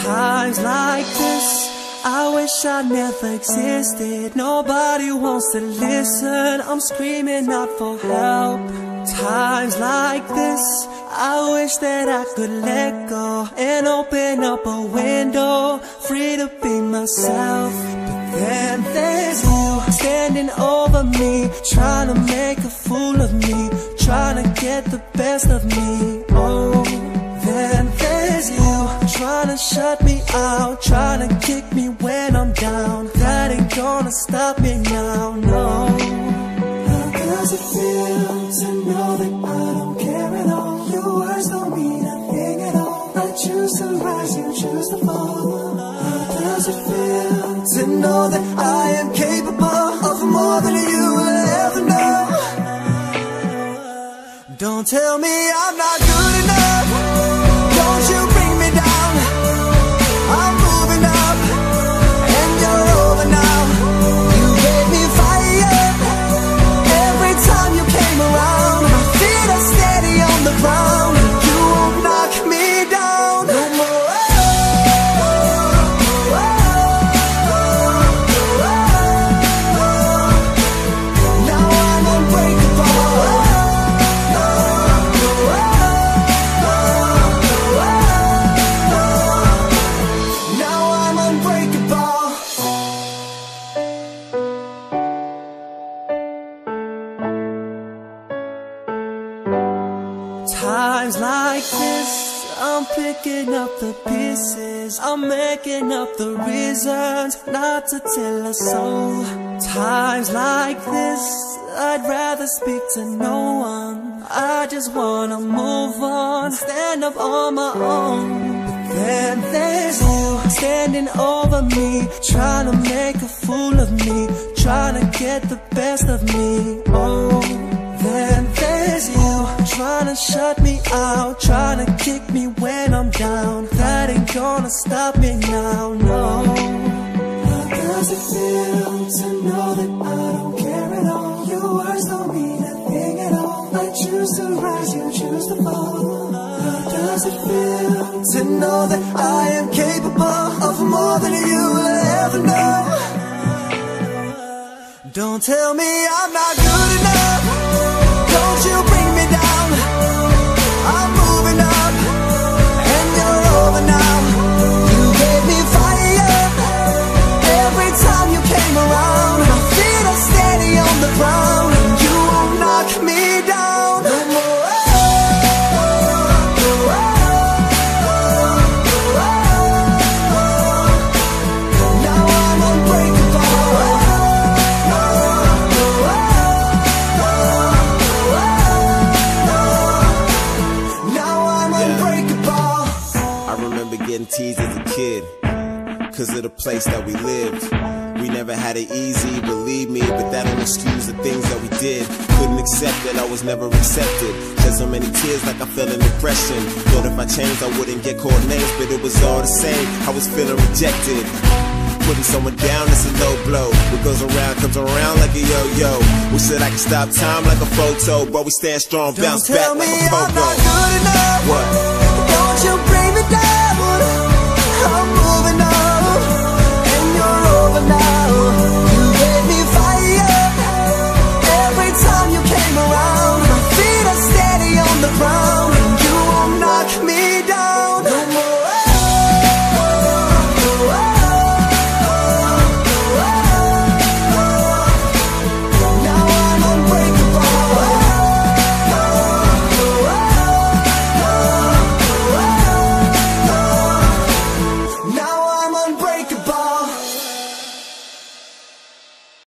Times like this, I wish I never existed. Nobody wants to listen. I'm screaming out for help. Times like this, I wish that I could let go and open up a window, free to be myself. But then there's you standing over me, trying to make a fool of me, trying to get the best of me. Oh, trying to shut me out, trying to kick me when I'm down. That ain't gonna stop me now, no. How does it feel to know that I don't care at all? Your words don't mean a thing at all. I choose to rise, you choose to fall. How does it feel to know that I am capable of more than you will ever know? Don't tell me I'm not Times like this, I'm picking up the pieces. I'm making up the reasons not to tell a soul. Times like this, I'd rather speak to no one. I just wanna move on, stand up on my own. But then there's you standing over me, trying to make a fool of me, trying to get the best of me. Oh, then there's you trying to shut me out, trying to kick me when I'm down. That ain't gonna stop me now, no. How does it feel to know that I don't care at all? Your words don't mean a thing at all. I choose to rise, you choose to fall. How does it feel to know that I am capable of more than you will ever know? Don't tell me I'm not good enough. Teased as a kid, cause of the place that we lived. We never had it easy, believe me, but that don't excuse the things that we did. Couldn't accept that I was never accepted. Shed so many tears like I fell in depression. Thought if I changed, I wouldn't get called names, but it was all the same. I was feeling rejected. Putting someone down is a low blow. What goes around comes around like a yo-yo. Wish said I could stop time like a photo, but we stand strong, Don't bounce back me like a I'm pogo. not good enough. What?